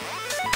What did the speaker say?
What?